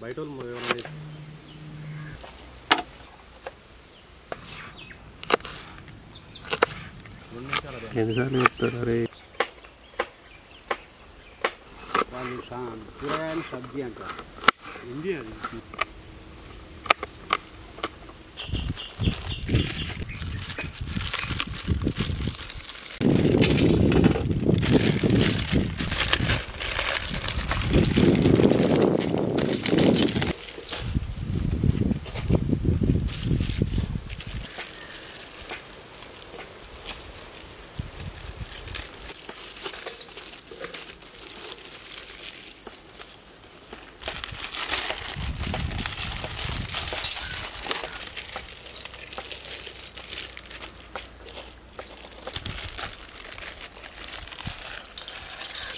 బయట వాళ్ళు ఏమైనా చేసి- రెండు నిమిషాలు అదే. ఎన్నిసార్లు చెప్తారు అరే వాళ్ళు సా- కూరగాయలు సబ్జీ అంటారు హిందీ అది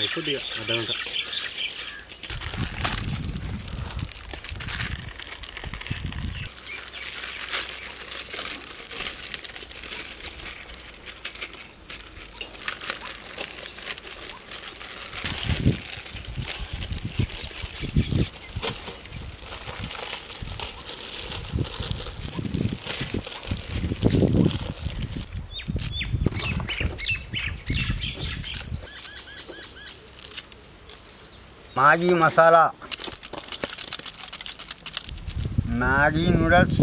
Nah, itu dia ada enggak? అర్ధగంట Maggi masala Maggi noodles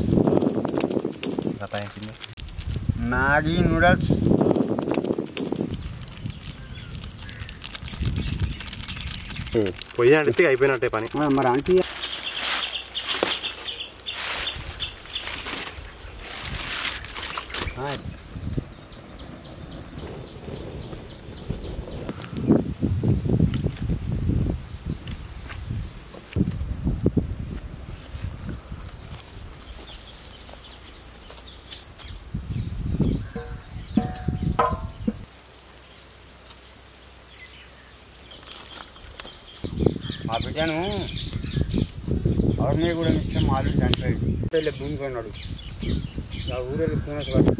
సతాయించింది Maggi noodles పొయ్యి అంటే అయిపోయినట్టే పని ఆ, మరి ఆంటీ ఆ, బిడ్డను అవన్నీ కూడా ఇష్టం మాలు చనిపోయాడు వెళ్ళి భూమి కొన్నాడు ఆ ఊరెళ్ళి పూనస్ పట్టు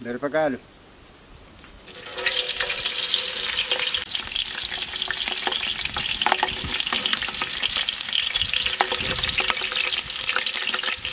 మిరపకాయలు.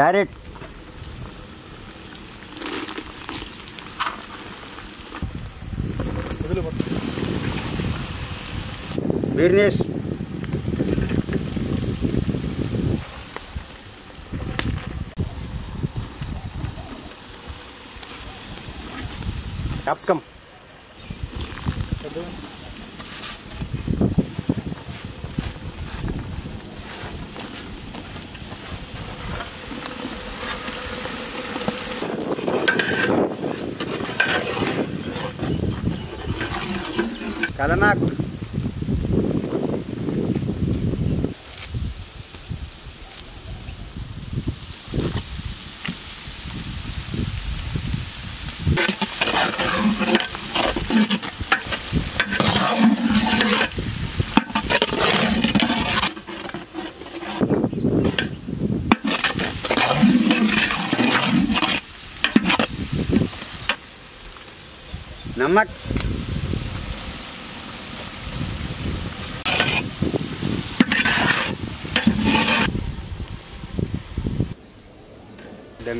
Carrot business capsicum cara na água. Namak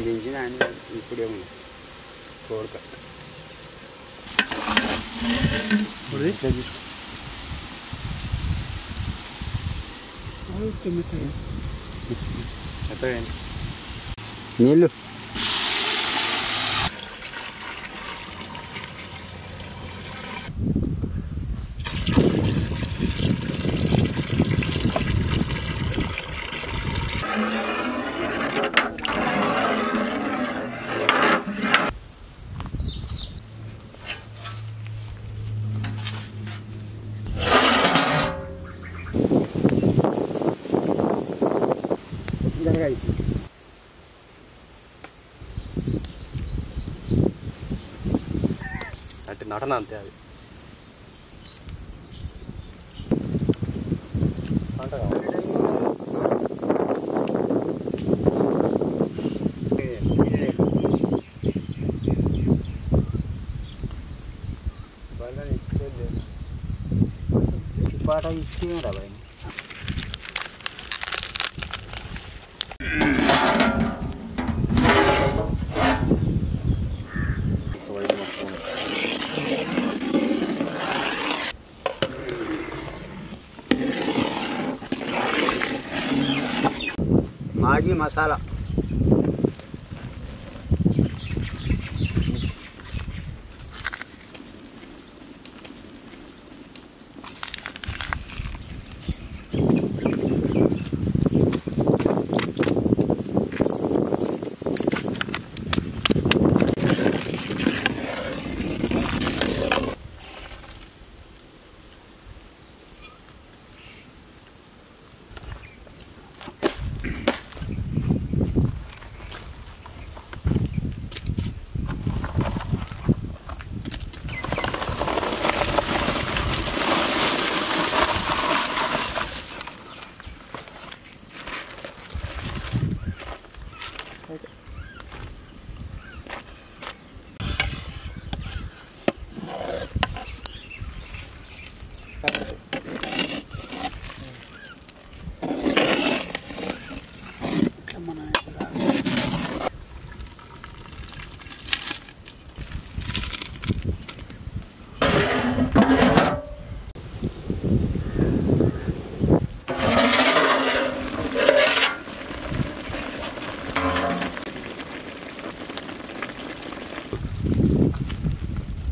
దించిన ఆయన ఇప్పుడే ఉంది కోరిక మెత్తగా అయింది నీళ్ళు అంటే నటన అంతే అది పాట भाजी मसाला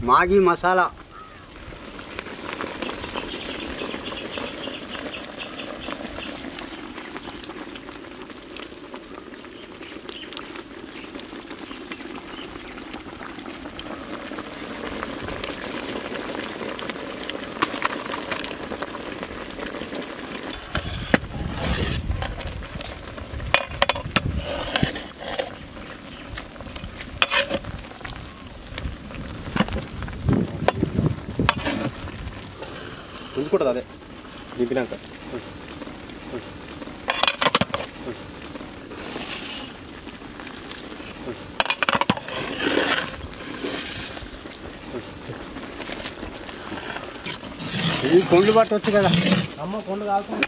మాగి మసాలా మాగి మసాలా ఉంచుకుంటుంది అదే దింపినాక ఇది కొండ్లు పట్టవచ్చు కదా అమ్మ కొండ కాకుండా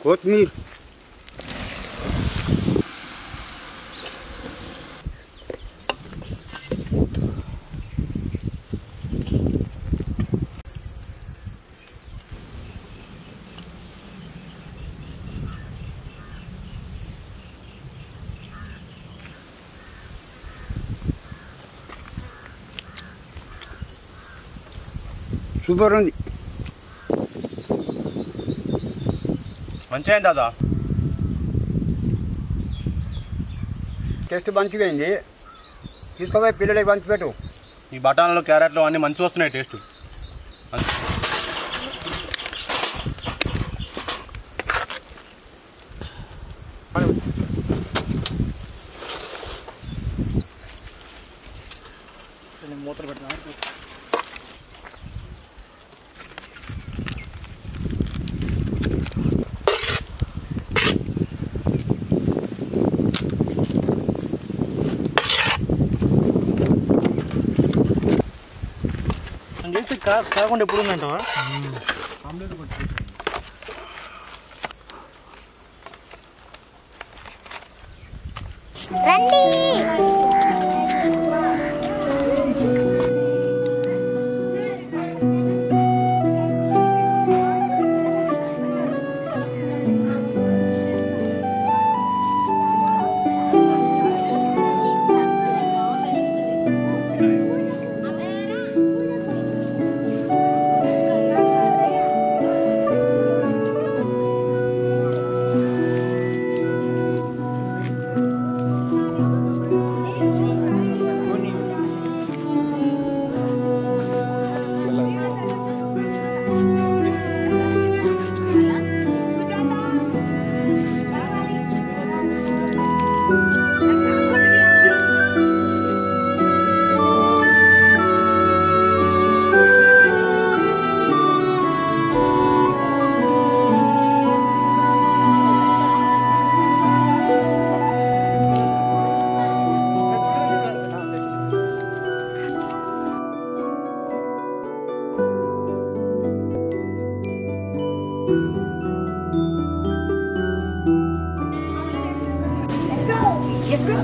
కొత్తిమీర సూపర్ ఉంది మంచిగా దాదా టెస్ట్ మంచిగా అయింది తీసుకుపోయి పిల్లలకి పంచిపెట్టు ఈ బఠానీలు క్యారెట్లు అన్నీ మంచిగా వస్తున్నాయి టేస్ట్. మూతలు పెట్టినా కాకుండా ఎప్పుడు ఉందంటావా రండి! Yes, good.